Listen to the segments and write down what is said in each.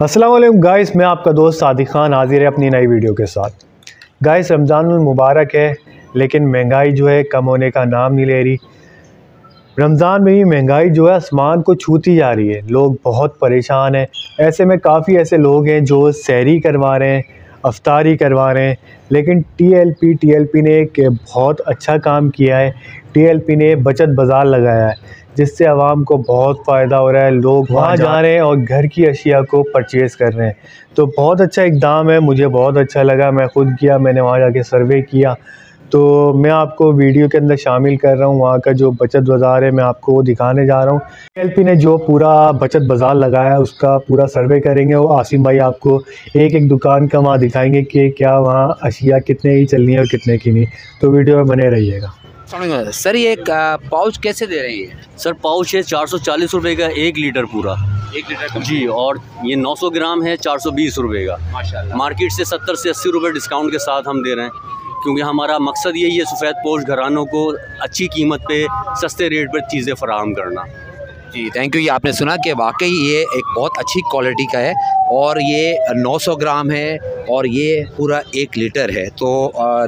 वालेकुम गाइस, मैं आपका दोस्त सादिक खान हाजिर है अपनी नई वीडियो के साथ। गाइस रमज़ान मुबारक है, लेकिन महँगाई जो है कम होने का नाम नहीं ले रही। रमज़ान में भी महँगाई जो है आसमान को छूती जा रही है। लोग बहुत परेशान हैं। ऐसे में काफ़ी ऐसे लोग हैं जो सहरी करवा रहे हैं, अफ्तारी करवा रहे हैं, लेकिन टीएलपी टीएलपी ने एक बहुत अच्छा काम किया है। टीएलपी ने बचत बाज़ार लगाया है। जिससे आवाम को बहुत फ़ायदा हो रहा है लोग वहाँ जा रहे हैं और घर की अशिया को परचेज़ कर रहे हैं। तो बहुत अच्छा इकदाम है मुझे बहुत अच्छा लगा मैं ख़ुद किया मैंने वहाँ जाके सर्वे किया। तो मैं आपको वीडियो के अंदर शामिल कर रहा हूँ वहाँ का जो बचत बाज़ार है मैं आपको वो दिखाने जा रहा हूँ। एल ने जो पूरा बचत बाज़ार लगाया है उसका पूरा सर्वे करेंगे वो आसिम भाई आपको एक एक दुकान का वहाँ दिखाएँगे कि क्या वहाँ अशिया कितने की चलनी है और कितने की नहीं। तो वीडियो में बने रहिएगा। सर ये पाउच कैसे दे रहे हैं सर पाउच है चार सौ चालीस रुपये का एक लीटर पूरा। एक लीटर का? जी और ये 900 ग्राम है चार सौ बीस रुपये का। माशाल्लाह। मार्केट से 70 से 80 रुपये डिस्काउंट के साथ हम दे रहे हैं क्योंकि हमारा मकसद यही है सफ़ेद पोश घरानों को अच्छी कीमत पे सस्ते रेट पर चीज़ें फराहम करना। जी थैंक यू ये आपने सुना कि वाकई ये एक बहुत अच्छी क्वालिटी का है। और ये 900 ग्राम है और ये पूरा एक लीटर है। तो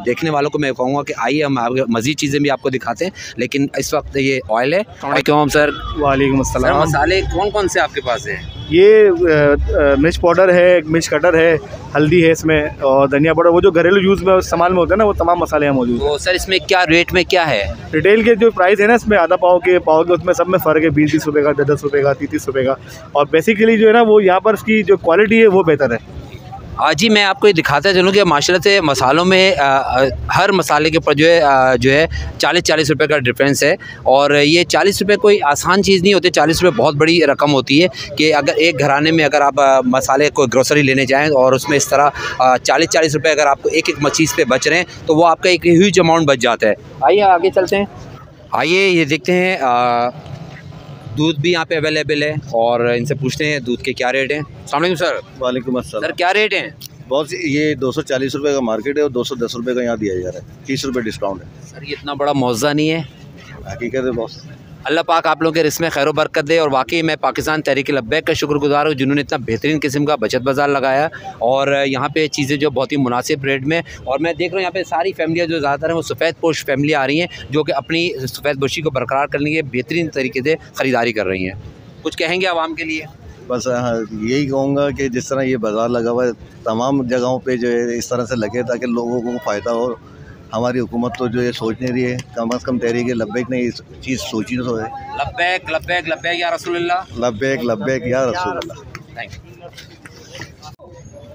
देखने वालों को मैं कहूँगा कि आइए हम मज़ीद चीज़ें भी आपको दिखाते हैं लेकिन इस वक्त ये ऑयल है। वालेकुम सर। वालेकुम मसाले कौन कौन से आपके पास हैं? ये मिर्च पाउडर है मिर्च कटर है हल्दी है इसमें और धनिया पाउडर वो जो घरेलू यूज़ में इस्तेमाल में होते हैं ना वो तमाम मसाले हैं मौजूद तो सर इसमें क्या रेट में क्या है? रिटेल के जो प्राइस है ना इसमें आधा पाव के पाव के उसमें सब में फ़र्क है बीस बीस रुपये का दस दस रुपये का तीस तीस रुपये का। और बेसिकली जो है ना वो यहाँ पर इसकी जो क्वालिटी है वो बेहतर है। ही मैं आपको ये दिखाता चलूँ कि माशाल्लाह से मसालों में आ, आ, हर मसाले के ऊपर जो है आ, जो है चालीस चालीस रुपए का डिफरेंस है। और ये चालीस रुपए कोई आसान चीज़ नहीं होती चालीस रुपए बहुत बड़ी रकम होती है कि अगर एक घराने में अगर आप मसाले को ग्रोसरी लेने जाएँ और उसमें इस तरह चालीस चालीस रुपये अगर आपको एक एक चीज़ पर बच रहे हैं तो वो आपका एक ह्यूज अमाउंट बच जाता है। आइए आगे चलते हैं। आइए ये देखते हैं दूध भी यहाँ पे अवेलेबल है और इनसे पूछते हैं दूध के क्या रेट हैं। सलाम सर। वालेकुम अस्सलाम। सर क्या रेट हैं? बहुत ये दो सौ चालीस रुपये का मार्केट है और दो सौ दस रुपये का यहाँ दिया जा रहा है। तीस रुपये डिस्काउंट है। सर ये इतना बड़ा मुआवजा नहीं है। हकीकत है बॉस अल्लाह पाक आप लोगों के रिस्म खैर बरकत दे और वाकई मैं पाकिस्तान तहरीक लब्बैक का शुक्रगुजार हूँ जिन्होंने इतना बेहतरीन किस्म का बचत बाज़ार लगाया और यहाँ पे चीज़ें जो बहुत ही मुनासिब रेट में और मैं देख रहा हूँ यहाँ पे सारी फैमिलियाँ जो ज़्यादातर हैं वो सफ़ेद पोश फैमिली आ रही हैं जो कि अपनी सफ़ेद पोशी को बरकरार करने के बेहतरीन तरीके से ख़रीदारी कर रही हैं। कुछ कहेंगे आवाम के लिए? बस हाँ यही कहूँगा कि जिस तरह ये बाज़ार लगा हुआ है, तमाम जगहों पर जो है इस तरह से लगे ताकि लोगों को फ़ायदा हो हमारी हुकूमत तो जो ये सोच नहीं रही है कम अज़ कम तहरीक लब्बैक ने इस चीज़ सोची तो है लब्बैक लब्बैक लब्बैक या रसूलुल्लाह? लब्बैक लब्बैक या रसूलुल्लाह।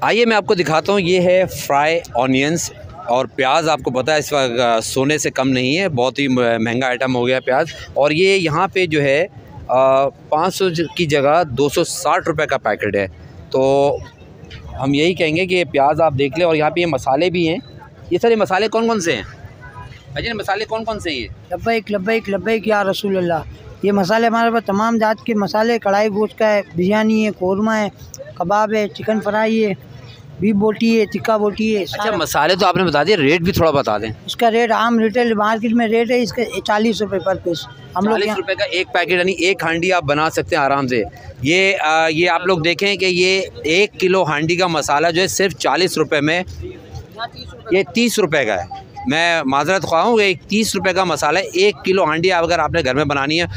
आइए मैं आपको दिखाता हूँ ये है फ्राई ऑनियंस और प्याज आपको पता है इस वक्त सोने से कम नहीं है बहुत ही महँगा आइटम हो गया प्याज। और ये यहाँ पे जो है पाँच सौ की जगह दो सौ साठ रुपये का पैकेट है। तो हम यही कहेंगे कि ये प्याज आप देख लें और यहाँ पे ये मसाले भी हैं। ये सारे मसाले कौन कौन से हैं? भाई मसाले कौन कौन से हैं लब्बैक लब्बैक लब्बैक या रसूल अल्लाह ये मसाले हमारे पास तमाम जात के मसाले कढ़ाई गोश्त का है बिरयानी है कौरमा है कबाब है चिकन फ्राई है भी बोटी है टिक्का बोटी है अच्छा मसाले तो आपने बता दिए रेट भी थोड़ा बता दें। इसका रेट आम रिटेल मार्केट में रेट है इसका चालीस रुपये पर पीस। हम लोग चालीस रुपये का एक पैकेट यानी एक हांडी आप बना सकते हैं आराम से। ये आ, ये आप लोग देखें कि ये एक किलो हांडी का मसाला जो है सिर्फ़ चालीस रुपये में ये तीस रुपये का है। मैं माजरत ख्वाह हूँ एक तीस रुपये का मसाला है। एक किलो हांडी अगर आपने घर में बनानी है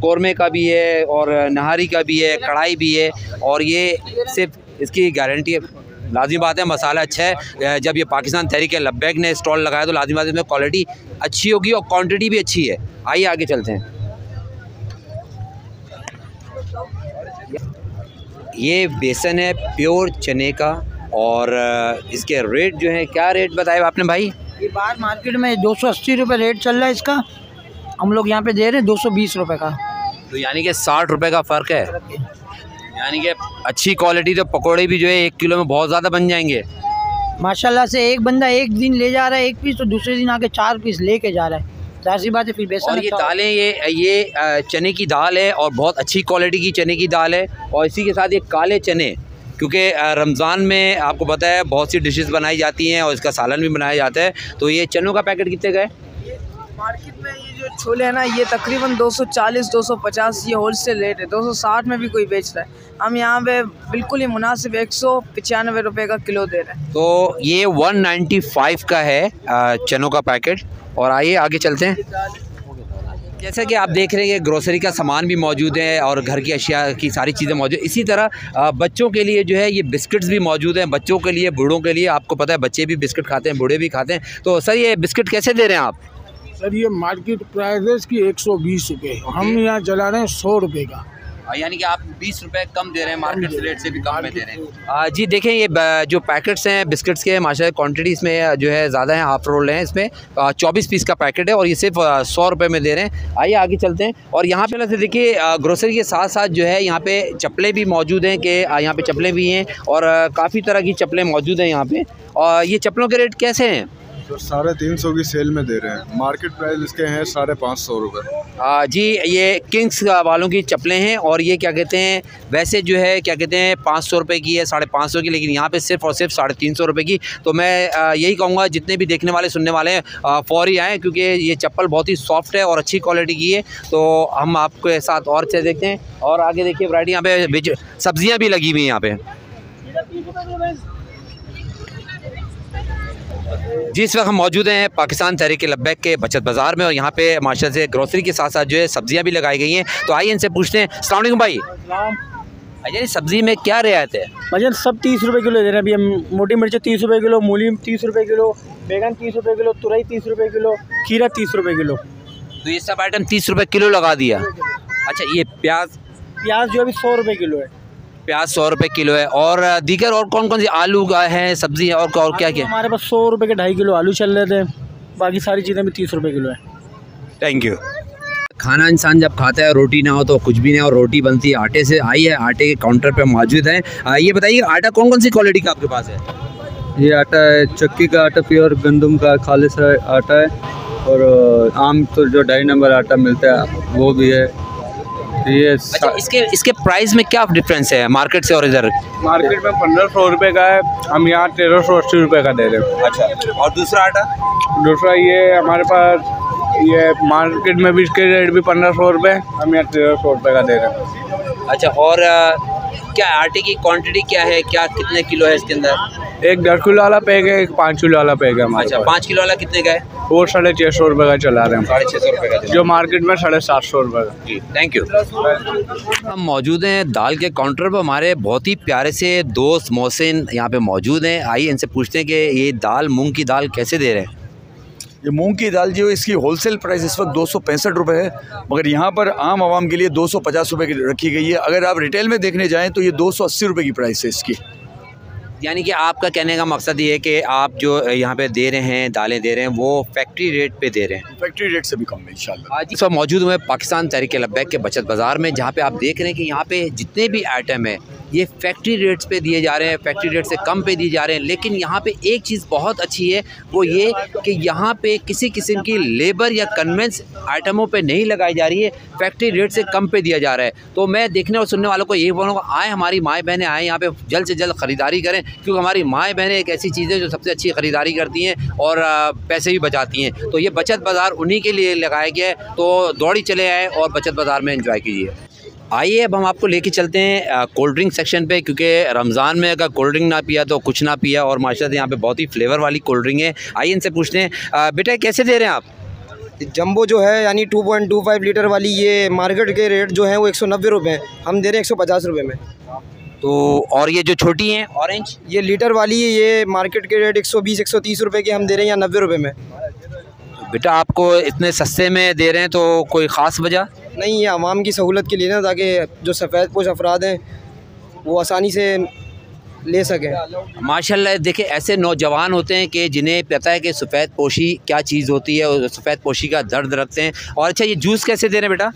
कौरमे का भी है और नहारी का भी है, कढ़ाई भी है और ये सिर्फ़ इसकी गारंटी है। लाजमी बात है, मसाला अच्छा है। जब ये पाकिस्तान तहरीक लब्बैक ने स्टॉल लगाया तो लाजमी बात है क्वालिटी अच्छी होगी और क्वांटिटी भी अच्छी है। आइए आगे चलते हैं। ये बेसन है प्योर चने का। और इसके रेट जो है क्या रेट बताए आपने भाई? ये बाहर मार्केट में दो सौ अस्सी रुपये रेट चल रहा है इसका। हम लोग यहाँ पे दे रहे हैं दो सौ बीस रुपये का। तो यानी कि साठ रुपये का फ़र्क है? यानी कि अच्छी क्वालिटी तो पकौड़े भी जो है एक किलो में बहुत ज़्यादा बन जाएँगे। माशाल्लाह से एक बंदा एक दिन ले जा रहा है एक पीस तो दूसरे दिन आके चार पीस लेके जा रहा है। ज़ाहिर सी बात है फिर बेसन और ये अच्छा दालें ये ये चने की दाल है और बहुत अच्छी क्वालिटी की चने की दाल है। और इसी के साथ ये काले चने क्योंकि रमज़ान में आपको पता है बहुत सी डिशेस बनाई जाती हैं और इसका सालन भी बनाया जाता है। तो ये चनों का पैकेट कितने का है? मार्केट में ये जो छोले हैं ना ये तकरीबन 240 250 ये होल सेल रेट है 260 में भी कोई बेच रहा है। हम यहाँ पे बिल्कुल ही मुनासिब एक सौ पचानवे रुपये का किलो दे रहे हैं। तो ये 195 का है चनों का पैकेट और आइए आगे चलते हैं। जैसा कि आप देख रहे हैं ग्रोसरी का सामान भी मौजूद है और घर की अशिया की सारी चीज़ें मौजूद इसी तरह बच्चों के लिए जो है ये बिस्किट्स भी मौजूद हैं। बच्चों के लिए बूढ़ों के लिए आपको पता है बच्चे भी बिस्किट खाते हैं बूढ़े भी खाते हैं। तो सर ये बिस्किट कैसे दे रहे हैं आप? सर ये मार्केट प्राइस की एक सौ बीस रुपये हम यहाँ चला रहे हैं सौ रुपये का। यानी कि आप बीस रुपये कम दे रहे हैं मार्केट रेट से भी कम में दे रहे हैं। जी, देखें, ये जो पैकेट्स हैं बिस्किट्स के माशा क्वांटिटी इसमें जो है, ज़्यादा है हाफ़ रोल हैं इसमें। चौबीस पीस का पैकेट है और ये सिर्फ़ सौ रुपये में दे रहे हैं। आइए, आगे चलते हैं। और यहाँ पे से देखिए ग्रोसरी के साथ साथ जो है, यहाँ पे चप्पलें भी मौजूद हैं कि यहाँ पे चप्पलें भी हैं और काफ़ी तरह की चप्पलें मौजूद हैं यहाँ पे। और ये चप्पलों के रेट कैसे हैं? तो साढ़े तीन सौ की सेल में दे रहे हैं। मार्केट प्राइस इसके हैं साढ़े पाँच सौ रुपये जी, ये किंग्स वालों की चप्पलें हैं और ये क्या कहते हैं, वैसे जो है, क्या कहते हैं, पाँच सौ रुपये की है, साढ़े पाँच सौ की, लेकिन यहाँ पे सिर्फ़ और सिर्फ़ साढ़े तीन सौ रुपये की। तो मैं यही कहूँगा, जितने भी देखने वाले, सुनने वाले हैं फौरी आएँ क्योंकि ये चप्पल बहुत ही सॉफ्ट है और अच्छी क्वालिटी की है। तो हम आपके साथ और अच्छे देखते हैं। और आगे देखिए वराइटी यहाँ पे सब्ज़ियाँ भी लगी हुई हैं यहाँ पे। जी इस वक्त हम मौजूद हैं पाकिस्तान तहरीक लब्बैक के बचत बाज़ार में और यहाँ पे माशा से ग्रोसरी के साथ साथ जो है सब्ज़ियाँ भी लगाई गई हैं। तो आइए इनसे पूछते हैं। अलैक्म भाई। अच्छा ये सब्ज़ी में क्या रियायत है? भजन सब तीस रुपये किलो दे रहे हैं। अभी हम मोटी मिर्च तीस रुपये किलो मूली तीस रुपये किलो बैगन तीस रुपये किलो तुरई तीस रुपये किलो खीरा तीस रुपये किलो। तो ये सब आइटम तीस रुपये किलो लगा दिया। अच्छा ये प्याज? प्याज जो अभी सौ रुपये किलो है। प्याज सौ रुपये किलो है। और दीगर और कौन कौन सी आलू का है सब्ज़ी है और और क्या क्या हमारे पास सौ रुपये के ढाई किलो आलू चल रहे थे। बाकी सारी चीज़ें भी तीस रुपये किलो है। थैंक यू खाना इंसान जब खाता है रोटी ना हो तो कुछ भी नहीं और रोटी बनती है आटे से आई है आटे के काउंटर पे मौजूद है। आ, ये बताइए आटा कौन कौन सी क्वालिटी का आपके पास है? ये आटा है चक्की का आटा प्योर गंदम का खालिश आटा है। और आम तो जो ढाई नंबर आटा मिलता है वो भी है। ये अच्छा इसके इसके प्राइस में क्या डिफरेंस है? मार्केट से और इधर? मार्केट में पंद्रह सौ रुपये का है। हम यहाँ तेरह सौ अस्सी रुपये का दे रहे हैं। अच्छा और दूसरा आटा? दूसरा ये हमारे पास ये मार्केट में भी इसके रेट भी पंद्रह सौ रुपये हम यहाँ तेरह सौ रुपये का दे रहे हैं। अच्छा और क्या आटे की क्वांटिटी क्या है? क्या कितने किलो है इसके अंदर? एक दस किलो वाला पैक है एक पाँच किलो वाला पैक है हमारे अच्छा पाँच किलो वाला कितने का है? वो साढ़े छः सौ रुपये का चला रहे हैं। साढ़े छः सौ रुपये का जो मार्केट में साढ़े सात सौ रुपये का। जी थैंक यू हम मौजूद हैं दाल के काउंटर पर। हमारे बहुत ही प्यारे से दोस्त मोहसिन यहाँ पे मौजूद हैं। आइए इनसे पूछते हैं कि ये दाल मूंग की दाल कैसे दे रहे हैं? ये मूंग की दाल जो है इसकी होलसेल प्राइस इस वक्त दो सौ है मगर यहाँ पर आम आवाम के लिए दो सौ की रखी गई है। अगर आप रिटेल में देखने जाएँ तो ये दो सौ की प्राइस है इसकी। यानी कि आपका कहने का मकसद ये है कि आप जो यहाँ पे दे रहे हैं दालें दे रहे हैं वो फैक्ट्री रेट पे दे रहे हैं। फैक्ट्री रेट से भी कम है इंशाल्लाह। आज इस वक्त मौजूद हुए पाकिस्तान तहरीक लब्बैक के बचत बाज़ार में जहाँ पे आप देख रहे हैं कि यहाँ पे जितने भी आइटम है ये फैक्ट्री रेट्स पे दिए जा रहे हैं फैक्ट्री रेट से कम पे दिए जा रहे हैं, लेकिन यहाँ पे एक चीज़ बहुत अच्छी है, वो ये कि यहाँ पे किसी किस्म की लेबर या कन्वेंस आइटमों पे नहीं लगाई जा रही है फैक्ट्री रेट से कम पे दिया जा रहा है। तो मैं देखने और सुनने वालों को यही बोलूँगा, आए हमारी माएँ बहनें, आएँ यहाँ पर जल्द से जल्द ख़रीदारी करें, क्योंकि हमारी माएँ बहनें एक ऐसी चीज़ जो सबसे अच्छी ख़रीदारी करती हैं और पैसे भी बचाती हैं। तो ये बचत बाज़ार उन्हीं के लिए लगाया गया है तो दौड़ी चले आए और बचत बाज़ार में इंजॉय कीजिए। आइए अब हम आपको लेके चलते हैं कोल्ड ड्रिंक सेक्शन पे क्योंकि रमज़ान में अगर कोल्ड ड्रिंक ना पिया तो कुछ ना पिया और माशा यहाँ पे बहुत ही फ्लेवर वाली कोल्ड ड्रिंक है। आइए इनसे पूछते हैं बेटा कैसे दे रहे हैं आप? जंबो जो है यानी 2.25 लीटर वाली ये मार्केट के रेट जो है वो एक सौ हैं। हम दे रहे हैं एक सौ में। तो और ये जो छोटी हैं ऑरेंज ये लीटर वाली है ये मार्केट के रेट एक सौ बीस के हम दे रहे हैं या नब्बे में। बेटा आपको इतने सस्ते में दे रहे हैं तो कोई ख़ास वजह? नहीं ये आवाम की सहूलत के लिए ना ताकि जो सफ़ेद पोश अफराद हैं वो आसानी से ले सकें। माशाल्लाह देखे ऐसे नौजवान होते हैं कि जिन्हें पता है कि सफ़ेद पोशी क्या चीज़ होती है और सफ़ेद पोशी का दर्द रखते हैं। और अच्छा ये जूस कैसे दे रहे हैं बेटा?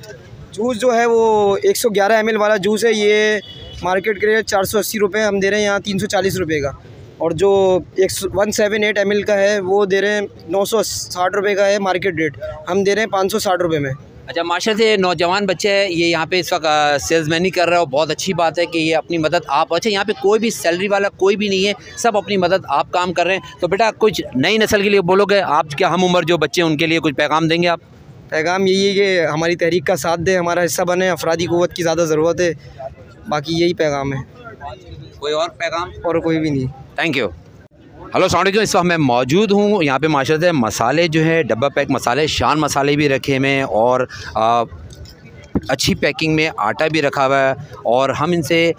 जूस जो है वो 111 एमएल वाला जूस है ये मार्केट के रेट चार सौ अस्सी रुपये हम दे रहे हैं यहाँ तीन सौ चालीस रुपये का। और जो एक वन सेवन एट एम का है वो दे रहे हैं नौ सौ साठ रुपये का है मार्केट रेट हम दे रहे हैं पाँच सौ साठ रुपये में। अच्छा माशा से नौजवान बच्चे हैं ये यहाँ पे इस वक्त सेल्समैनी कर रहा है और बहुत अच्छी बात है कि ये अपनी मदद आप अच्छा यहाँ पे कोई भी सैलरी वाला कोई भी नहीं है सब अपनी मदद आप काम कर रहे हैं। तो बेटा कुछ नई नस्ल के लिए बोलोगे आप क्या हम उम्र जो बच्चे हैं उनके लिए कुछ पैगाम देंगे आप? पैगाम यही है कि हमारी तहरीक का साथ दें हमारा हिस्सा बने अफराधी क़वत की ज़्यादा ज़रूरत है बाकी यही पैगाम है। कोई और पैगाम? और कोई भी नहीं। थैंक यू हेलो सलामकुम इस वक्त मैं मौजूद हूँ। यहाँ पे माशा से मसाले जो है डब्बा पैक मसाले शान मसाले भी रखे हुए हैं और आ, अच्छी पैकिंग में आटा भी रखा हुआ है और हम इनसे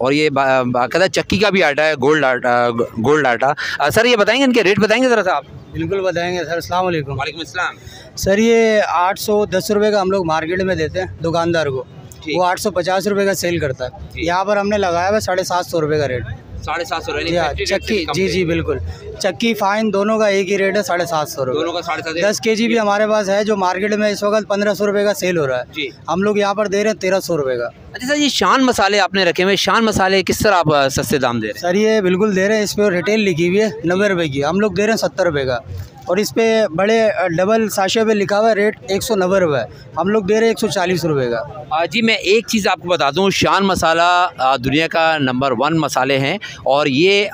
और ये बाकायदा चक्की का भी आटा है गोल्ड आटा गोल्ड आटा। आ, सर ये बताएँगे इनके रेट बताएँगे ज़रा सा आप। बिल्कुल बताएँगे सर। अस्सलाम वालेकुम। वालेकुम अस्सलाम। सर ये आठ सौ दस रुपये का हम लोग मार्केट में देते हैं दुकानदार को। वो आठ सौ पचास रुपये का सेल करता है। यहाँ पर हमने लगाया हुआ साढ़े सात सौ रुपये का रेट। साढ़े सात सौ जी हाँ चक्की जी जी बिल्कुल। चक्की फाइन दोनों का एक ही रेट है साढ़े सात सौ दोनों का साढ़े सात दस के जी भी हमारे पास है जो मार्केट में इस वक्त पंद्रह सौ रुपये का सेल हो रहा है। जी। हम लोग यहाँ पर दे रहे हैं तेरह सौ रुपये का। अच्छा सर ये शान मसाले आपने रखे हुए शान मसाले किस तरह आप सस्ते दाम दे रहे हैं? सर ये बिल्कुल दे रहे हैं इस पर रिटेल लिखी हुई है नब्बे रुपए की। हम लोग दे रहे हैं सत्तर रुपए का। और इस पर बड़े डबल साशे पे लिखा हुआ है, रेट एक सौ नब्बे रुपये हम लोग दे रहे हैं एक सौ चालीस रुपये का। जी, मैं एक चीज़ आपको बता दूँ, शान मसाला दुनिया का नंबर वन मसाले हैं और ये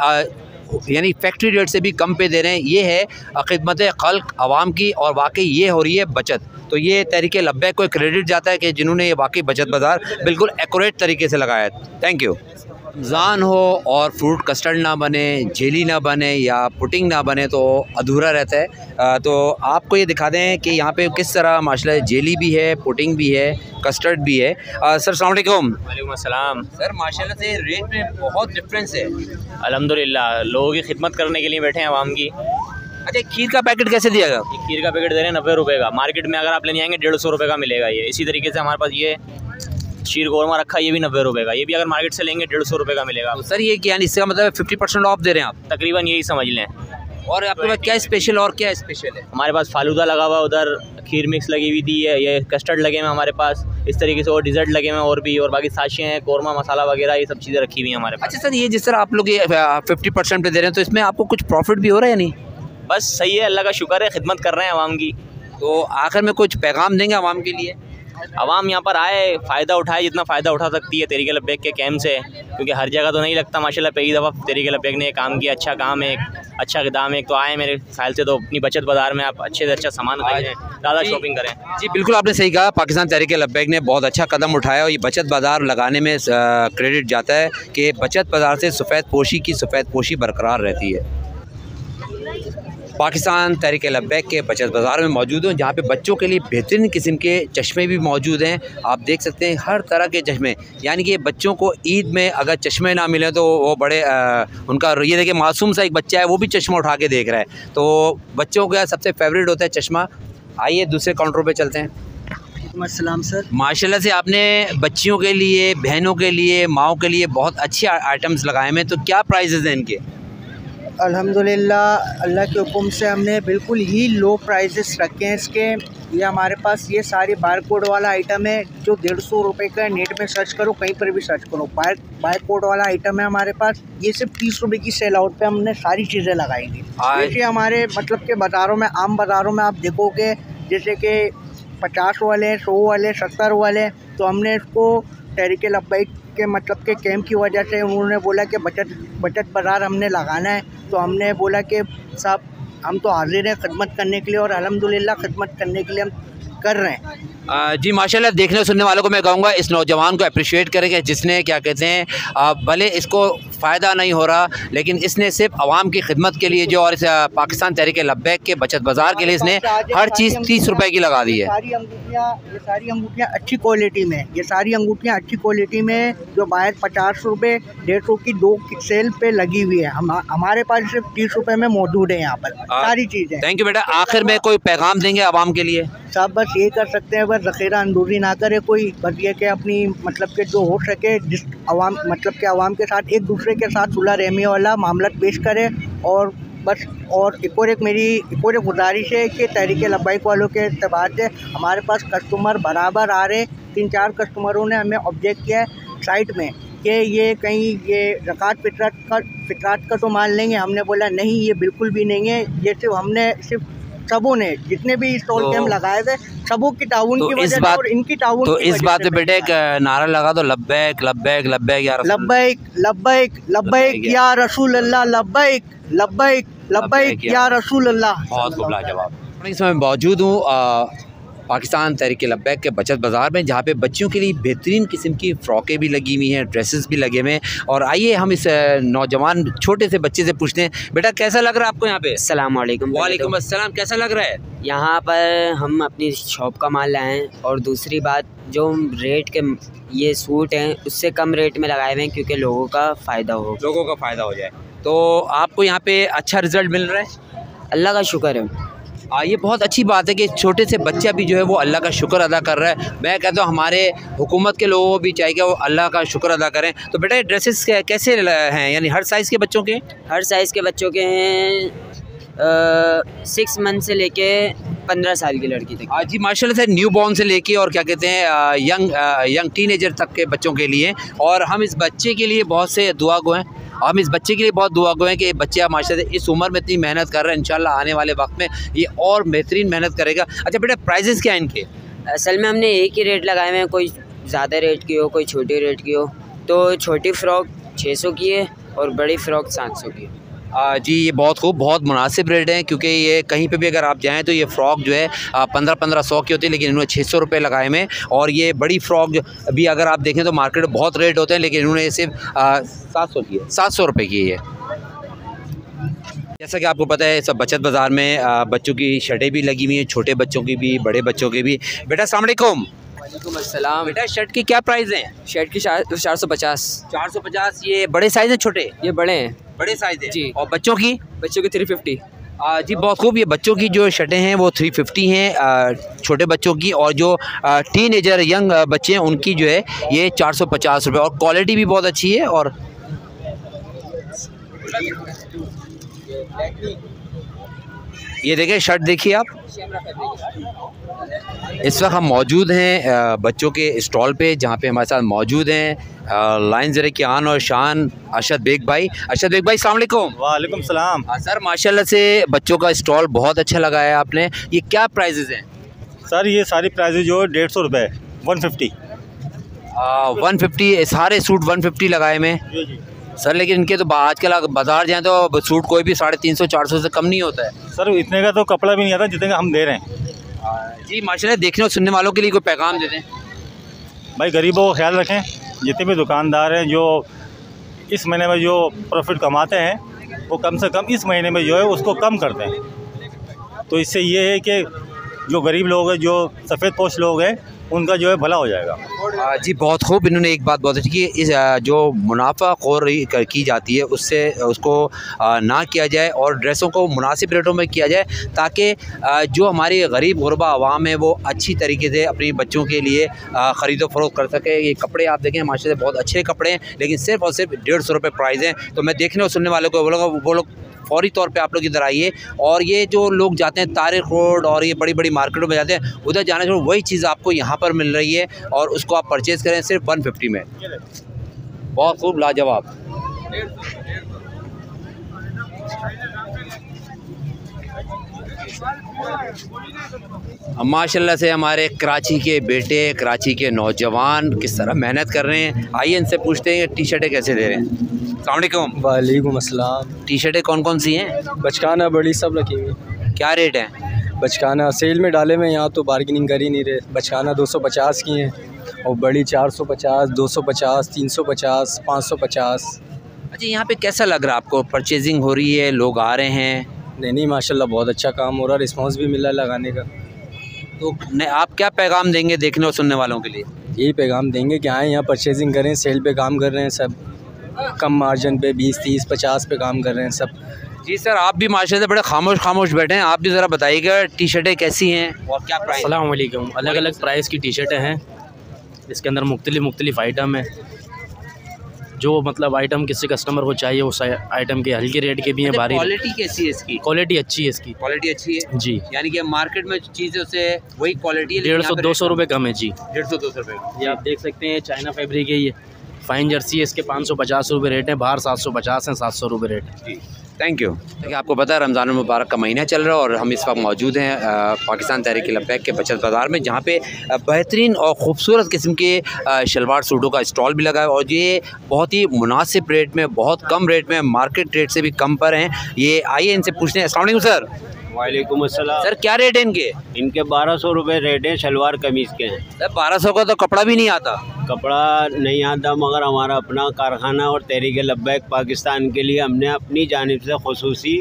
यानी फैक्ट्री रेट से भी कम पे दे रहे हैं। ये है खिदमत खल्क आवाम की और वाकई ये हो रही है बचत। तो ये तहरीक लब्बैक को क्रेडिट जाता है कि जिन्होंने ये वाकई बचत बाज़ार बिल्कुल एक्यूरेट तरीके से लगाया है। थैंक यू रमज़ान हो और फ्रूट कस्टर्ड ना बने जेली ना बने या पुटिंग ना बने तो अधूरा रहता है। तो आपको ये दिखा दें कि यहाँ पे किस तरह माशा जेली भी है पुटिंग भी है कस्टर्ड भी है। आ, सर सलामकुम वालेकुम। सर माशाल्लाह से रेट में बहुत डिफरेंस है। अल्हम्दुलिल्लाह लोगों की खिदमत करने के लिए बैठे हैं आवाम की। अच्छा खीर का पैकेट कैसे दिया गया? खीर का पैकेट दे रहे हैं नब्बे रुपये का। मार्केट में अगर आप लेने आएँगे डेढ़ सौ रुपये का मिलेगा ये। इसी तरीके से हमारे पास ये शीर कौरमा रखा है ये भी नब्बे रुपये का। ये भी अगर मार्केट से लेंगे डेढ़ सौ रुपये का मिलेगा। तो सर ये क्या इसका मतलब फिफ्टी परसेंट ऑफ़ दे रहे हैं आप? तकरीबन यही समझ लें। और आपके पास क्या स्पेशल और क्या स्पेशल है? हमारे पास फालूदा लगा हुआ उधर खीर मिक्स लगी हुई थी ये ये कस्टर्ड लगे हुए हमारे पास। इस तरीके से और डिज़र्ट लगे हुए हैं और भी और बाकी साशियाँ हैं कौरमा मसाला वगैरह ये सब चीज़ें रखी हुई हैं हमारे पास। अच्छा सर ये जिस तरह आप लोग ये फिफ्टी परसेंट पे दे रहे हैं तो इसमें आपको कुछ प्रॉफिट भी हो रहा है या नहीं? बस सही है अल्लाह का शुक्र है खिदमत कर रहे हैं आवाम की। तो आखिर में कुछ पैगाम देंगे आवाम के लिए? आवाम यहाँ पर आए फ़ायदा उठाए जितना फ़ायदा उठा सकती है तरीके लब्बैक के कैम्प से क्योंकि हर जगह तो नहीं लगता माशाल्लाह पहली दफ़ा तरीके लब्बैक ने काम किया अच्छा काम है अच्छा दाम है तो आए मेरे ख्याल से तो अपनी बचत बाज़ार में आप अच्छे से अच्छा सामान खरीदें ज़्यादा शॉपिंग करें। जी बिल्कुल आपने सही कहा पाकिस्तान तहरीक लब्बैक ने बहुत अच्छा कदम उठाया और ये बचत बाज़ार लगाने में क्रेडिट जाता है कि बचत बाज़ार से सफ़ेद पोशी की सफ़ेद पोशी बरकरार रहती है। पाकिस्तान तहरीक लब्बैक के बचत बाज़ार में मौजूद हूँ जहाँ पे बच्चों के लिए बेहतरीन किस्म के चश्मे भी मौजूद हैं। आप देख सकते हैं हर तरह के चश्मे यानी कि बच्चों को ईद में अगर चश्मे ना मिले तो वो बड़े आ, उनका ये देखिए मासूम सा एक बच्चा है वो भी चश्मा उठा के देख रहा है। तो बच्चों का सबसे फेवरेट होता है चश्मा। आइए दूसरे काउंटर पर चलते हैं। अस्सलाम सर। माशाल्लाह से आपने बच्चियों के लिए बहनों के लिए माओ के लिए बहुत अच्छे आइटम्स लगाए हैं। तो क्या प्राइजेज़ हैं इनके? अल्हम्दुलिल्लाह अल्लाह के हुक्म से हमने बिल्कुल ही लो प्राइसेस रखे हैं इसके। ये हमारे पास ये सारे बार कोड वाला आइटम है जो डेढ़ सौ रुपये का है। नेट में सर्च करो कहीं पर भी सर्च करो। बार बार कोड वाला आइटम है हमारे पास। ये सिर्फ़ तीस रुपये की सेल आउट पे हमने सारी चीज़ें लगाई थी जैसे हमारे मतलब के बाज़ारों में आम बाज़ारों में आप देखोगे जैसे कि पचास वाले सौ वाले सत्तर वाले तो हमने इसको तहरीक लब्बैक के मतलब के कैंप की वजह से उन्होंने बोला कि बचत बचत बाज़ार हमने लगाना है। तो हमने बोला कि साहब, हम तो हाजिर हैं खदमत करने के लिए और अलहमदिल्ला खदमत करने के लिए हम कर रहे हैं। जी, माशाल्लाह, देखने सुनने वालों को मैं कहूँगा, इस नौजवान को अप्रिशिएट करेंगे, जिसने, क्या कहते हैं भले इसको फ़ायदा नहीं हो रहा लेकिन इसने सिर्फ़ आवाम की खिदमत के लिए जो और इस पाकिस्तान तहरीक लब्बैक के बचत बाज़ार के लिए इसने हर चीज़ तीस रुपए की लगा दी है। सारी अंगूठियाँ ये सारी अंगूठियाँ अच्छी क्वालिटी में ये सारी अंगूठियाँ अच्छी क्वालिटी में जो बाहर पचास रुपये डेढ़ सौ की दो सेल पे लगी हुई है। हम हमारे पास सिर्फ़ तीस रुपये में मौजूद है यहाँ पर। सारी चीज़ें थैंक यू बेटा। आखिर में कोई पैगाम देंगे आवाम के लिए? साहब बस ये कर सकते हैं बस ज़ख़ीरा अंदूरी ना करे कोई बस ये कि अपनी मतलब के जो हो सके जिस आवाम मतलब के आवाम के साथ एक दूसरे के साथ सुलह रहमी वाला मामला पेश करे और बस, और एक और एक मेरी, एक और एक गुजारिश है कि तहरीक लब्बाइक वालों के अतबार से हमारे पास कस्टमर बराबर आ रहे। तीन चार कस्टमरों ने हमें ऑब्जेक्ट किया है साइट में कि ये कहीं, ये ज़क़़त फितरत का फितरत का तो मान लेंगे हमने बोला, नहीं, ये बिल्कुल भी नहीं है। ये सिर्फ़, हमने सिर्फ़ सबों ने जितने भी स्टॉल तो- लगाए थे सबों की टाउन तो की वजह से और इनकी टाउन तो इस बात पे बेटे एक नारा लगा दो लब्बैक लब्बैक लब्बैक यार। लब्बैक लब्बैक लब्बैक या रसूल अल्लाह लब्बैक लब्बैक लब्बैक या रसूल अल्लाह बहुत खूब लाजवाब। इस समय मौजूद हूँ पाकिस्तान तहरीक लब्बैक के बचत बाज़ार में जहाँ पे बच्चियों के लिए बेहतरीन किस्म की फ़्रॉकें भी लगी हुई हैं ड्रेसेस भी लगे हुए हैं। और आइए हम इस नौजवान छोटे से बच्चे से पूछते हैं बेटा कैसा लग रहा है आपको यहाँ पे? सलामकुम वालेकुम अस्सलाम कैसा लग रहा है? यहाँ पर हम अपनी शॉप का माल लाए हैं और दूसरी बात जो रेट के ये सूट हैं उससे कम रेट में लगाए हुए हैं क्योंकि लोगों का फ़ायदा हो। लोगों का फ़ायदा हो जाए। तो आपको यहाँ पे अच्छा रिज़ल्ट मिल रहा है? अल्लाह का शुक्र है। आ, ये बहुत अच्छी बात है कि छोटे से बच्चा भी जो है वो अल्लाह का शुक्र अदा कर रहा है। मैं कहता हूँ हमारे हुकूमत के लोगों को भी चाहिए कि वो अल्लाह का शुक्र अदा करें। तो बेटा ये ड्रेसेस कैसे हैं? यानी हर साइज़ के बच्चों के? हर साइज़ के बच्चों के हैं सिक्स मंथ से लेके पंद्रह साल की लड़की तक। आज जी माशाल्लाह से न्यू बॉर्न से लेके और क्या कहते हैं यंग यंग टीनेजर तक के बच्चों के लिए। और हम इस बच्चे के लिए बहुत से दुआ गो हैं। हम इस बच्चे के लिए बहुत दुआ गए हैं कि बच्चे बच्चा माशा इस उम्र में इतनी मेहनत कर रहा है इनशाला आने वाले वक्त में ये और बेहतरीन मेहनत करेगा। अच्छा बेटा प्राइजेस क्या इनके? असल में हमने एक ही रेट लगाए हुए हैं, कोई ज़्यादा रेट की हो, कोई छोटी रेट की हो। तो छोटी फ़्रॉक छः सौ की है और बड़ी फ़्रॉक सात सौ की है। आ, जी ये बहुत खूब बहुत मुनासिब रेट हैं क्योंकि ये कहीं पे भी अगर आप जाएँ तो ये फ़्रॉक जो है पंद्रह पंद्रह सौ की होती है लेकिन इन्होंने छः सौ रुपये लगाए हैं। और ये बड़ी फ़्रॉक भी अगर आप देखें तो मार्केट में बहुत रेट होते हैं लेकिन इन्होंने सिर्फ़ सात सौ की है। सात सौ रुपये की है जैसा कि आपको पता है सब बचत बाज़ार में बच्चों की शर्टें भी लगी हुई हैं छोटे बच्चों की भी बड़े बच्चों की भी। बेटा सलामकुम अस्सलाम। बेटा शर्ट की क्या प्राइस है? शर्ट की चार सौ पचास। चार सौ पचास ये बड़े साइज़ है छोटे? ये बड़े हैं। बड़े साइज़ है? जी। और बच्चों की? बच्चों की थ्री फिफ्टी जी बहुत खूब। ये बच्चों की जो शर्टें हैं वो थ्री फिफ्टी हैं छोटे बच्चों की और जो टीन एजर यंग बच्चे हैं उनकी जो है ये चार सौ पचास रुपये और क्वालिटी भी बहुत अच्छी है और ये देखें शर्ट देखिए आप। इस वक्त हम मौजूद हैं बच्चों के स्टॉल पे जहाँ पे हमारे साथ मौजूद हैं लाइन ज़रे की आन और शान अरशद बेग भाई। अरशद बेग भाई सलामकुम वालेकुम। सलाम। हाँ सर माशाल्लाह से बच्चों का स्टॉल बहुत अच्छा लगाया है आपने। ये क्या प्राइजेज़ हैं? सर ये सारी प्राइजेज जो है डेढ़ सौ रुपये वन फिफ्टी वन फिफ्टी सारे सूट वन फिफ्टी लगाए में सर लेकिन इनके तो आजकल बाज़ार जाएँ तो सूट कोई भी साढ़े तीन सौ चार सौ से कम नहीं होता है। सर इतने का तो कपड़ा भी नहीं आता जितने का हम दे रहे हैं। जी माशाल्लाह देखने और सुनने वालों के लिए कोई पैगाम दे दें। भाई गरीबों का ख्याल रखें जितने भी दुकानदार हैं जो इस महीने में जो प्रॉफिट कमाते हैं वो कम से कम इस महीने में जो है उसको कम कर दें तो इससे ये है कि जो गरीब लोग हैं जो सफ़ेद पोश लोग हैं उनका जो है भला हो जाएगा। जी, बहुत खूब। इन्होंने एक बात बहुत अच्छी की इस जो मुनाफा खोर की जाती है, उससे, उसको ना किया जाए और ड्रेसों को मुनासिब रेटों में किया जाए ताकि जो हमारी गरीब गुरबा आवाम है, वो अच्छी तरीके से अपनी बच्चों के लिए ख़रीदो फरोख कर सके। ये कपड़े आप देखें माशा बहुत अच्छे कपड़े हैं, लेकिन सिर्फ़ और सिर्फ़ डेढ़ सौ रुपये प्राइज़ हैं। तो मैं देखने और सुनने वालों को, वो लोग वो लोग फौरी तौर पर आप लोग इधर आइए और ये जो लोग जाते हैं तारिक रोड और ये बड़ी बड़ी मार्केटों में जाते हैं, उधर जाने से वही चीज़ आपको यहाँ पर मिल रही है और उसको आप परचेज़ करें सिर्फ़ वन फिफ्टी में। बहुत खूब लाजवाब। माशाल्लाह से हमारे कराची के बेटे कराची के नौजवान किस तरह मेहनत कर रहे हैं? आइए इनसे पूछते हैं टी शर्टें कैसे दे रहे हैं? सलामकुम वालेकुम। अस्सलाम। टी शर्टें कौन कौन सी हैं? बचकाना बड़ी सब रखी हुई। क्या रेट है? बचकाना सेल में डाले में यहाँ तो बार्गेनिंग कर ही नहीं रहे। बचकाना 250 की हैं और बड़ी 450 250 350 550 अच्छा यहाँ पे कैसा लग रहा है आपको? परचेजिंग हो रही है लोग आ रहे हैं। नहीं नहीं माशाल्लाह बहुत अच्छा काम हो रहा है रिस्पांस भी मिला लगाने का। तो नहीं आप क्या पैगाम देंगे देखने और सुनने वालों के लिए? यही पैगाम देंगे कि आएँ यहाँ परचेजिंग करें सेल पे काम कर रहे हैं सब। कम मार्जिन पे बीस तीस पचास पे काम कर रहे हैं सब। जी सर आप भी माशा से बड़े खामोश खामोश बैठे हैं। आप भी ज़रा बताइएगा टी शर्टें कैसी हैं और क्या प्राइस अलग अलग प्राइस की टी शर्टें हैं। इसके अंदर मुख्तलिफ़ मुख्तलिफ़ आइटम है। जो मतलब आइटम किसी कस्टमर को चाहिए उस आइटम के हल्के रेट के भी हैं भारी। क्वालिटी कैसी है इसकी? क्वालिटी अच्छी है इसकी। क्वालिटी अच्छी है? जी। यानी कि मार्केट में चीज़ों से वही क्वालिटी है डेढ़ सौ दो सौ रुपये कम है जी। डेढ़ सौ दो सौ रुपये ये आप देख सकते हैं चाइना फैब्रिक है ये। फाइन जर्सी है इसके पाँच सौ पचास रुपये रेट है बाहर सात सौ पचास हैं सात सौ रुपये रेट जी। थैंक यू देखिए आपको पता है रमज़ान मुबारक का महीना चल रहा है और हम इस वक्त मौजूद हैं पाकिस्तान तहरीक लब्बैक के बचत बाज़ार में जहाँ पे बेहतरीन और ख़ूबसूरत किस्म के शलवार सूटों का स्टॉल भी लगा है और ये बहुत ही मुनासिब रेट में बहुत कम रेट में मार्केट रेट से भी कम पर हैं। ये आइए इनसे पूछते हैं। अस्सलाम सर। वालेकुम अस्सलाम। सर क्या रेट है इनके? इनके बारह सौ रुपये रेट है शलवार कमीज़ के हैं। सर बारह सौ का तो कपड़ा भी नहीं आता। कपड़ा नहीं आता मगर हमारा अपना कारखाना और तहरीक लब्बैक पाकिस्तान के लिए हमने अपनी जानब से खसूसी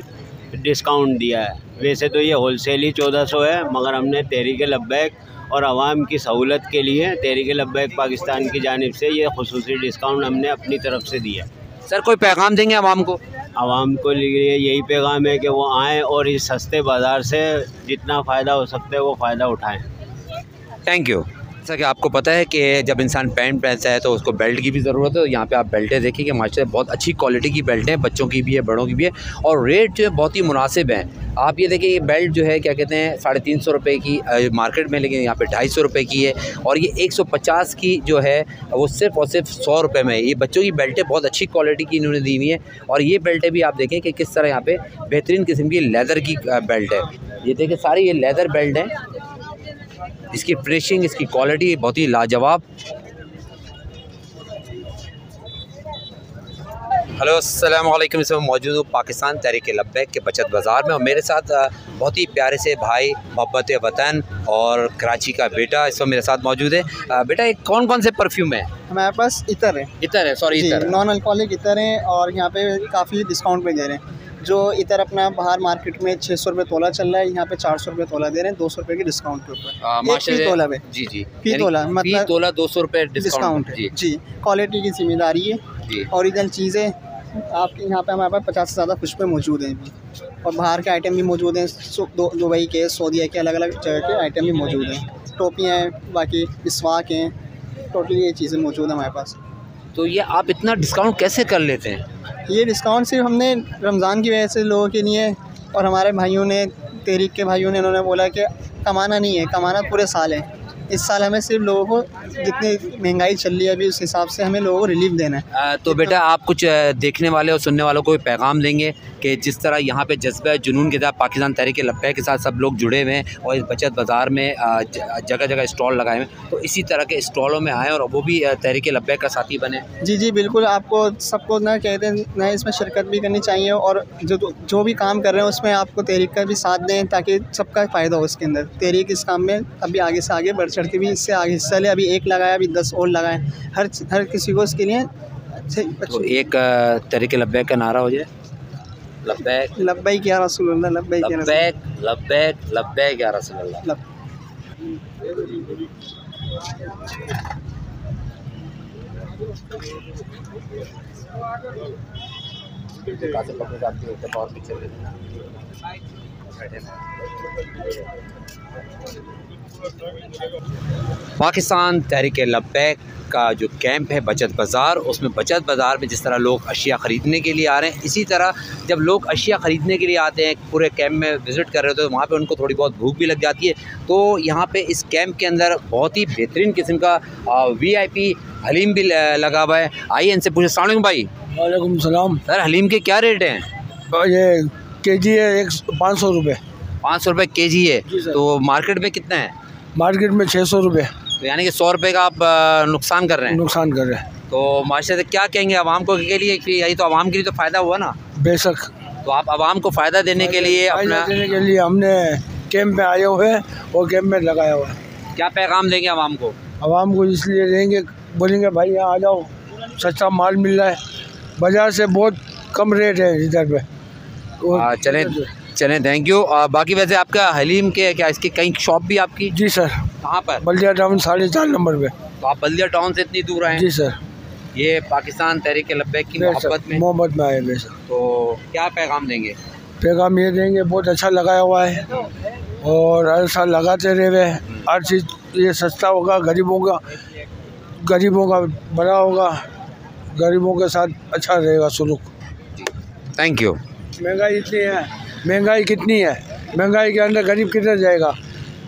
डिस्काउंट दिया है। वैसे तो ये होलसेल ही चौदह सौ है मगर हमने तहरीक लब्बैक और आवाम की सहूलत के लिए तहरीक लब्बैक पाकिस्तान की जानब से ये खसूसी डिस्काउंट हमने अपनी तरफ़ से दिया सर कोई पैगाम देंगे आवाम को? आवाम को लिए यही पैगाम है कि वो आएँ और इस सस्ते बाज़ार से जितना फ़ायदा हो सकता है वो फ़ायदा उठाएँ। थैंक यू जैसा कि आपको पता है कि जब इंसान पैंट पहनता है तो उसको बेल्ट की भी ज़रूरत है। तो यहाँ पे आप बेल्टें देखिए कि माशा बहुत अच्छी क्वालिटी की बेल्ट हैं, बच्चों की भी है, बड़ों की भी है और रेट जो है बहुत ही मुनासिब है। आप ये देखें ये बेल्ट जो है, क्या कहते हैं, साढ़े तीन सौ रुपये की मार्केट में, लेकिन यहाँ पे ढाई सौ रुपये की है और ये एक सौ पचास की जो है, वो सिर्फ़ और सिर्फ़ सौ रुपये में ये बच्चों की बेल्टें बहुत अच्छी क्वालिटी की इन्होंने दी हुई हैं और ये बेल्टें भी आप देखें कि किस तरह यहाँ पे बेहतरीन किस्म की लेदर की बेल्ट है। ये देखें सारी ये लेदर बेल्ट हैं। इसकी फिनिशिंग इसकी क्वालिटी बहुत ही लाजवाब। हेलो अस्सलाम वालेकुम। इसमें मौजूद हूँ पाकिस्तान तहरीक लब्बैक के बचत बाज़ार में और मेरे साथ बहुत ही प्यारे से भाई मोहब्बत वतन और कराची का बेटा इस वक्त मेरे साथ मौजूद है। बेटा ये कौन कौन से परफ्यूम है? हमारे पास इतर है। इतर है सॉरी इतर नॉन अल्कोहलिक इतर है और यहाँ पे काफ़ी डिस्काउंट पे दे रहे हैं। जो इधर अपना बाहर मार्केट में छः सौ रुपये तोला चल रहा है यहाँ पे चार सौ रुपये तोला दे रहे हैं दो सौ रुपये के डिस्काउंट के ऊपर। तोला पे जी जी। फ़ी तोला? मतलब तोला दो सौ रुपये डिस्काउंट है। जी। क्वालिटी की ज़िम्मेदारी है। ओरिजिनल चीज़ें आपके यहाँ पे हमारे पास पचास से ज़्यादा खुशबे मौजूद हैं और बाहर के आइटम भी मौजूद हैं दुबई के सऊदीया के अलग अलग जगह के आइटम भी मौजूद हैं। टोपियाँ हैं बाकी विस्वाक हैं टोटली ये चीज़ें मौजूद हैं हमारे पास। तो ये आप इतना डिस्काउंट कैसे कर लेते हैं? ये डिस्काउंट सिर्फ़ हमने रमज़ान की वजह से लोगों के लिए और हमारे भाइयों ने तहरीक के भाइयों ने उन्होंने बोला कि कमाना नहीं है, कमाना पूरे साल है। इस साल हमें सिर्फ़ लोगों को जितनी महँगाई चल रही है अभी उस हिसाब से हमें लोगों को रिलीफ देना है। आ, तो बेटा आप कुछ देखने वाले और सुनने वालों को भी पैगाम देंगे कि जिस तरह यहाँ पे जज्बा जुनून के साथ पाकिस्तान तहरीक लब्बे के साथ सब लोग जुड़े हुए हैं और इस बचत बाज़ार में जगह जगह स्टॉल लगाए हुए हैं। तो इसी तरह के स्टॉलों में आएँ और वो भी तहरीक लब्बे का साथी बने जी जी बिल्कुल आपको सबको ना कहते ना इसमें शिरकत भी करनी चाहिए और जो जो भी काम कर रहे हैं उसमें आपको तहरीक का भी साथ दें ताकि सबका फ़ायदा हो इसके अंदर। तहरीक इस काम में अभी आगे से आगे बढ़ चढ़ के भी इससे आगे हिस्सा ले अभी एक लगाया अभी दस और लगाए। हर हर किसी को इसके लिए अच्छे तो एक तरीके लब्बे का नारा हो जाए। लब्बैक। लब्बैक या रसूलुल्लाह लब्बैक लब्बैक लब्बैक लब्बैक या रसूलुल्लाह पाकिस्तान तहरीक लब्बैक का जो कैंप है बचत बाज़ार उसमें बचत बाज़ार में जिस तरह लोग अशिया ख़रीदने के लिए आ रहे हैं इसी तरह जब लोग अशिया ख़रीदने के लिए आते हैं पूरे कैंप में विज़िट कर रहे होते हैं तो वहाँ पे उनको थोड़ी बहुत भूख भी लग जाती है। तो यहाँ पे इस कैंप के अंदर बहुत ही बेहतरीन किस्म का वी आई पी हलीम भी लगा हुआ है। आइए इनसे पूछे सलाम भाई। वालेकुम सलाम। सर हलीम के क्या रेट हैं? ये के जी है एक पाँच सौ रुपये पाँच सौ रुपये के जी है तो मार्केट में कितना है? मार्केट में छः सौ रुपये। तो यानी कि सौ रुपये का आप नुकसान कर रहे हैं? नुकसान कर रहे हैं। तो माशरे से क्या कहेंगे आवाम को के लिए कि यही तो आवाम के लिए तो फ़ायदा हुआ ना? बेशक। तो आप आवाम को फ़ायदा देने के लिए अपना देने के लिए हमने कैंप में आए हुए हैं और कैंप में लगाया हुआ है। क्या पैगाम देंगे आवाम को? आवाम को इसलिए देंगे बोलेंगे भाई यहाँ आ जाओ। सस्ता माल मिल रहा है। बाज़ार से बहुत कम रेट है इधर पे। चलें। चलें थैंक यू बाकी वैसे आपका हलीम के क्या इसकी कहीं शॉप भी आपकी? जी सर कहाँ पर? बल्दिया टाउन साढ़े चार नंबर पे. तो आप बल्दिया टाउन से इतनी दूर आए जी सर ये पाकिस्तान तहरीक लब्बैक की मोहब्बत में? मोहब्बत में आए बेशक तो क्या पैगाम देंगे? पैगाम ये देंगे बहुत अच्छा लगाया हुआ है. और हर साल लगाते रहे. हुए हर चीज़ ये सस्ता होगा गरीबों का गरीबों का बड़ा होगा. गरीबों के साथ अच्छा रहेगा सुलूक. थैंक यू महँगाई इतनी है. महँगाई कितनी है? महँगाई के अंदर गरीब किधर जाएगा?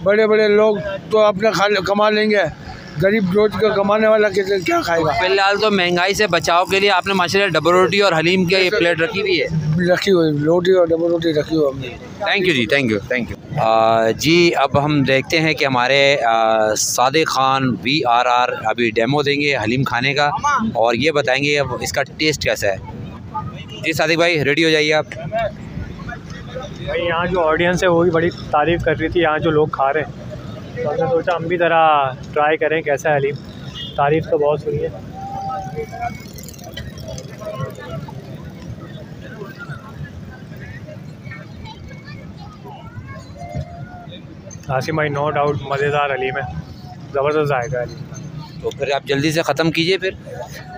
बड़े बड़े लोग तो अपना खा कमा लेंगे। गरीब रोज का कमाने वाला कितने क्या खाएगा? फ़िलहाल तो महँगाई से बचाव के लिए आपने माशा डबल रोटी और हलीम की ये प्लेट रखी हुई है। रखी हुई रोटी और डबल रोटी रखी हुई हमने। Thank you ji thank you thank you ji अब हम देखते हैं कि हमारे Sadiq Khan V R R अभी डेमो देंगे हलीम खाने का। और ये बताएँगे अब इसका टेस्ट कैसा है। जी सादिक भाई रेडी हो जाइए आप? भाई यहाँ जो ऑडियंस है वो भी बड़ी तारीफ़ कर रही थी यहाँ जो लोग खा रहे हैं। तो हमने सोचा हम भी ज़रा ट्राई करें कैसा है हलीम तारीफ़ तो बहुत सुनी है। आसिम भाई नो डाउट मज़ेदार हलीम है। ज़बरदस्त आएगा हलीम तो फिर आप जल्दी से ख़त्म कीजिए फिर।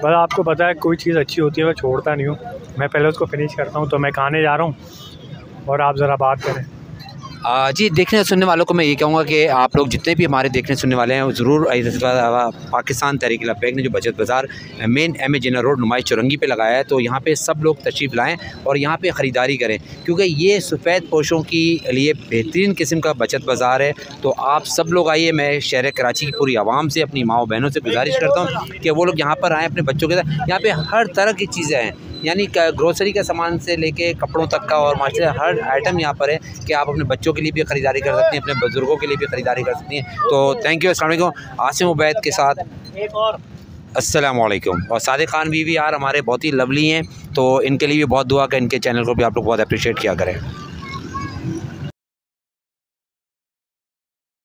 बस आपको पता है कोई चीज़ अच्छी होती है मैं छोड़ता नहीं हूँ। मैं पहले उसको फिनिश करता हूँ तो मैं खाने जा रहा हूँ। और आप ज़रा बात करें। जी, देखने सुनने वालों को मैं ये कहूँगा कि आप लोग जितने भी हमारे देखने सुनने वाले हैं ज़रूर पाकिस्तान तहरीक लब्बैक ने जो बचत बाज़ार main M A Jinnah road नुमाइश चुरंगी पे लगाया है तो यहाँ पे सब लोग तशरीफ़ लाएँ और यहाँ पे ख़रीदारी करें, क्योंकि ये सफ़ेद पोशों की लिए बेहतरीन किस्म का बचत बाज़ार है। तो आप सब लोग आइए, मैं शहर कराची की पूरी आवाम से, अपनी माओ बहनों से गुजारिश करता हूँ कि वो लोग यहाँ पर आएँ, अपने बच्चों के साथ। यहाँ पर हर तरह की चीज़ें हैं। यानी ग्रोसरी का सामान से लेके कपड़ों तक का और माशरे हर आइटम यहाँ पर है कि आप अपने बच्चों के लिए भी ख़रीदारी कर सकती हैं अपने बुज़ुर्गों के लिए भी ख़रीदारी कर सकती हैं। तो थैंक यू असल आसिम उबैद के साथ असलकुम और। सादिक खान भी, भी यार हमारे बहुत ही लवली हैं तो इनके लिए भी बहुत दुआ का इनके चैनल को भी आप लोग बहुत अप्रिशिएट किया करें।